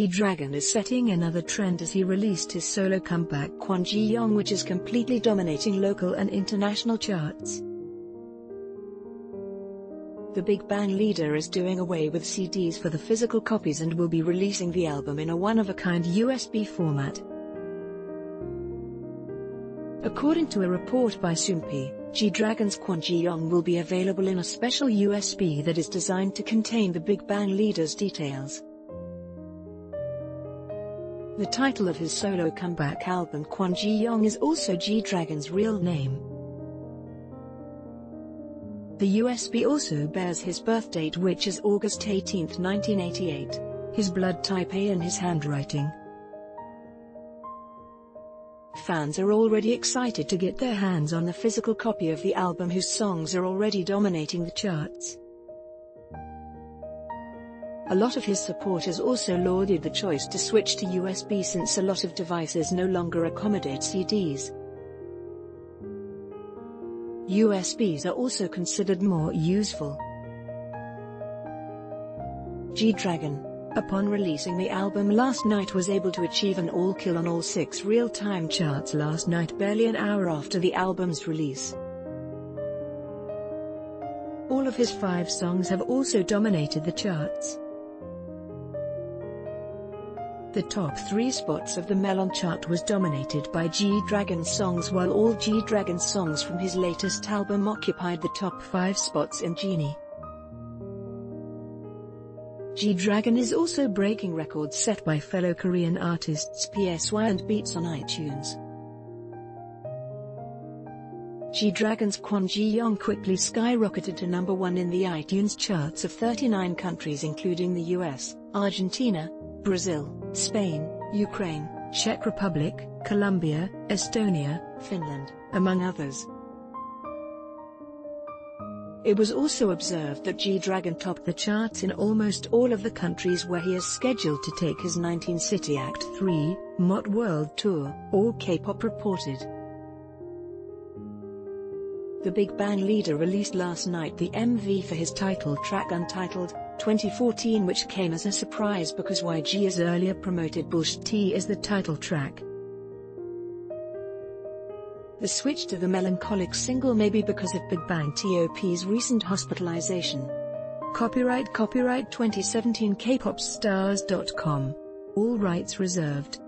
G-Dragon is setting another trend as he released his solo comeback Kwon Ji-yong which is completely dominating local and international charts. The Big Bang leader is doing away with CDs for the physical copies and will be releasing the album in a one-of-a-kind USB format. According to a report by Soompi, G-Dragon's Kwon Ji-yong will be available in a special USB that is designed to contain the Big Bang leader's details. The title of his solo comeback album Kwon Ji-yong is also G-Dragon's real name. The USB also bears his birth date which is August 18, 1988, his blood type A and his handwriting. Fans are already excited to get their hands on the physical copy of the album whose songs are already dominating the charts. A lot of his supporters also lauded the choice to switch to USB since a lot of devices no longer accommodate CDs. USBs are also considered more useful. G-Dragon, upon releasing the album last night was able to achieve an all-kill on all six real-time charts last night barely an hour after the album's release. All of his five songs have also dominated the charts. The top three spots of the Melon chart was dominated by G-Dragon songs while all G-Dragon songs from his latest album occupied the top five spots in Genie. G-Dragon is also breaking records set by fellow Korean artists PSY and BTS on iTunes. G-Dragon's Kwon Ji-yong quickly skyrocketed to number one in the iTunes charts of 39 countries including the US, Argentina, Brazil, Spain, Ukraine, Czech Republic, Colombia, Estonia, Finland, among others. It was also observed that G-Dragon topped the charts in almost all of the countries where he is scheduled to take his 19 City Act 3, MOT World Tour, allkpop reported. The Big Bang leader released last night the MV for his title track Untitled, 2014 which came as a surprise because YG has earlier promoted Bullshit as the title track. The switch to the melancholic single may be because of Big Bang TOP's recent hospitalization. Copyright Copyright 2017 Kpopstars.com. All rights reserved.